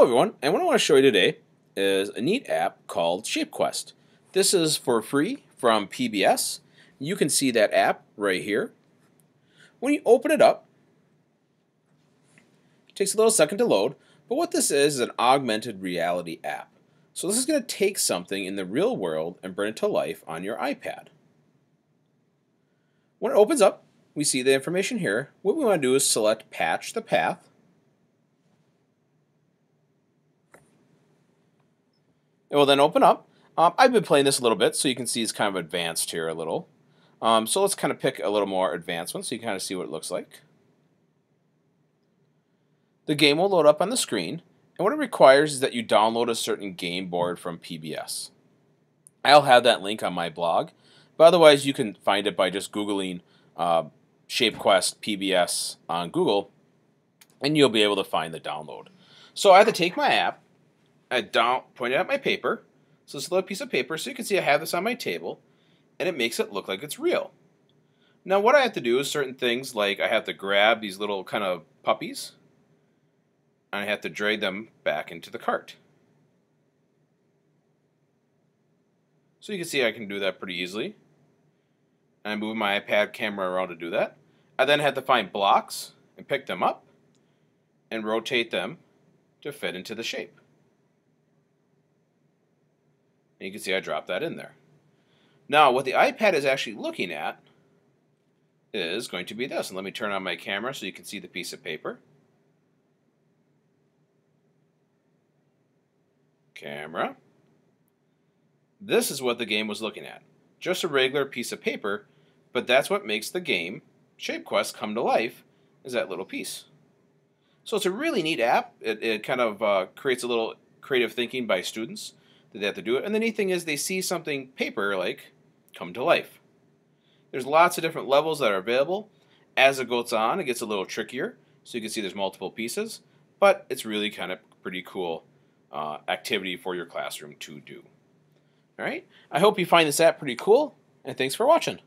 Hello everyone, and what I want to show you today is a neat app called ShapeQuest. This is for free from PBS. You can see that app right here. When you open it up, it takes a little second to load, but what this is is an augmented reality app. So this is going to take something in the real world and bring it to life on your iPad. When it opens up, we see the information here. What we want to do is select Patch the Path, It will then open up. Um, I've been playing this a little bit, so you can see it's kind of advanced here a little. Um, so let's kind of pick a little more advanced one so you can kind of see what it looks like. The game will load up on the screen, and what it requires is that you download a certain game board from PBS. I'll have that link on my blog, but otherwise you can find it by just Googling uh, ShapeQuest PBS on Google, and you'll be able to find the download. So I have to take my app, I down point out my paper. So this little piece of paper, so you can see I have this on my table, and it makes it look like it's real. Now what I have to do is certain things like I have to grab these little kind of puppies, and I have to drag them back into the cart. So you can see I can do that pretty easily. And I move my iPad camera around to do that. I then have to find blocks and pick them up and rotate them to fit into the shape. And you can see I dropped that in there. Now, what the iPad is actually looking at is going to be this. And let me turn on my camera so you can see the piece of paper. Camera. This is what the game was looking at. Just a regular piece of paper, but that's what makes the game, ShapeQuest, come to life, is that little piece. So it's a really neat app. It, it kind of uh, creates a little creative thinking by students that they have to do it. And the neat thing is they see something paper like come to life. There's lots of different levels that are available. As it goes on, it gets a little trickier. So you can see there's multiple pieces, but it's really kind of pretty cool uh, activity for your classroom to do. All right. I hope you find this app pretty cool, and thanks for watching.